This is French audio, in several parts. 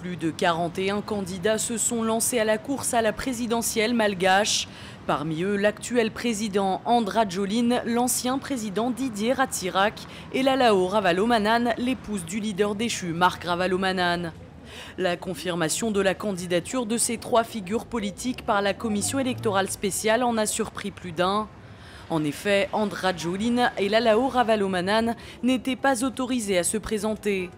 Plus de 41 candidats se sont lancés à la course à la présidentielle malgache. Parmi eux, l'actuel président Andra Jolin, l'ancien président Didier Ratsirak et Lalao Ravalomanan, l'épouse du leader déchu Marc Ravalomanan. La confirmation de la candidature de ces trois figures politiques par la commission électorale spéciale en a surpris plus d'un. En effet, Andra Jolin et Lalao Ravalomanan n'étaient pas autorisés à se présenter.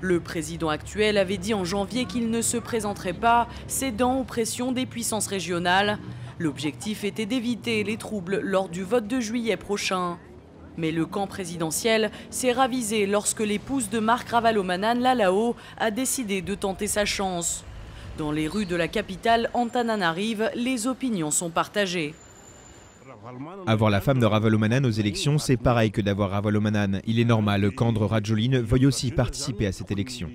Le président actuel avait dit en janvier qu'il ne se présenterait pas, cédant aux pressions des puissances régionales. L'objectif était d'éviter les troubles lors du vote de juillet prochain. Mais le camp présidentiel s'est ravisé lorsque l'épouse de Marc Ravalomanan, Lalao, a décidé de tenter sa chance. Dans les rues de la capitale Antananarive, les opinions sont partagées. Avoir la femme de Ravalomanan aux élections, c'est pareil que d'avoir Ravalomanan. Il est normal qu'Andre Rajoline veuille aussi participer à cette élection.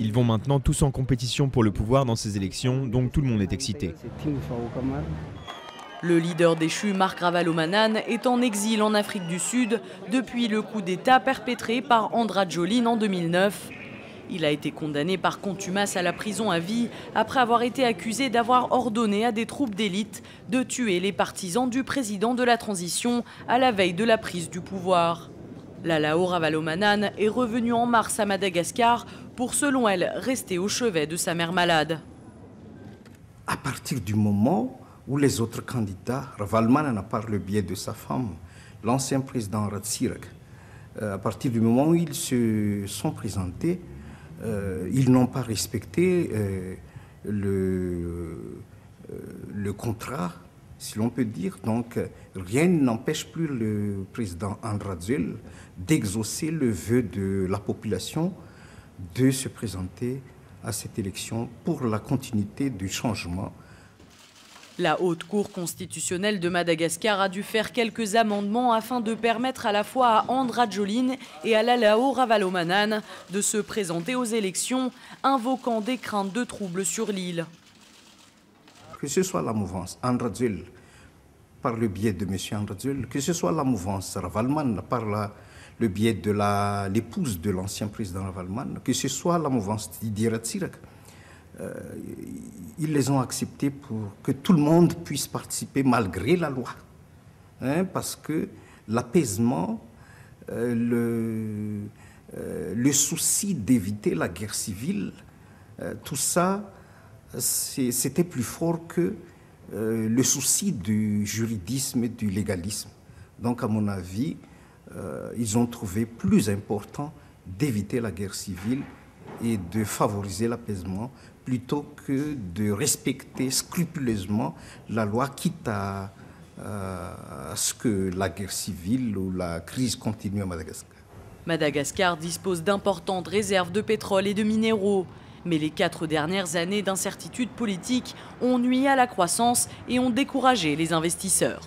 Ils vont maintenant tous en compétition pour le pouvoir dans ces élections, donc tout le monde est excité. Le leader déchu, Marc Ravalomanan, est en exil en Afrique du Sud depuis le coup d'État perpétré par Andra Jolin en 2009. Il a été condamné par contumace à la prison à vie après avoir été accusé d'avoir ordonné à des troupes d'élite de tuer les partisans du président de la transition à la veille de la prise du pouvoir. Lalao Ravalomanan est revenue en mars à Madagascar pour, selon elle, rester au chevet de sa mère malade. À partir du moment où les autres candidats, Ravalomanan par le biais de sa femme, l'ancien président Ratsirak, euh, à partir du moment où ils se sont présentés, euh, ils n'ont pas respecté euh, le, le contrat si l'on peut dire. Donc, rien n'empêche plus le président Andradzel d'exaucer le vœu de la population de se présenter à cette élection pour la continuité du changement. La Haute Cour constitutionnelle de Madagascar a dû faire quelques amendements afin de permettre à la fois à Andra Jolin et à Lalao Ravalomanan de se présenter aux élections, invoquant des craintes de troubles sur l'île que ce soit la mouvance Andradul par le biais de M. Andradul, que ce soit la mouvance Ravalman par le biais de l'épouse de l'ancien président Ravalman, que ce soit la mouvance Didier ils les ont acceptés pour que tout le monde puisse participer malgré la loi. Hein, parce que l'apaisement, euh, le, euh, le souci d'éviter la guerre civile, tout ça, c'était plus fort que euh, le souci du juridisme et du légalisme. Donc, à mon avis, euh, ils ont trouvé plus important d'éviter la guerre civile et de favoriser l'apaisement plutôt que de respecter scrupuleusement la loi, quitte à, à ce que la guerre civile ou la crise continue à Madagascar. Madagascar dispose d'importantes réserves de pétrole et de minéraux. Mais les quatre dernières années d'incertitude politique ont nui à la croissance et ont découragé les investisseurs.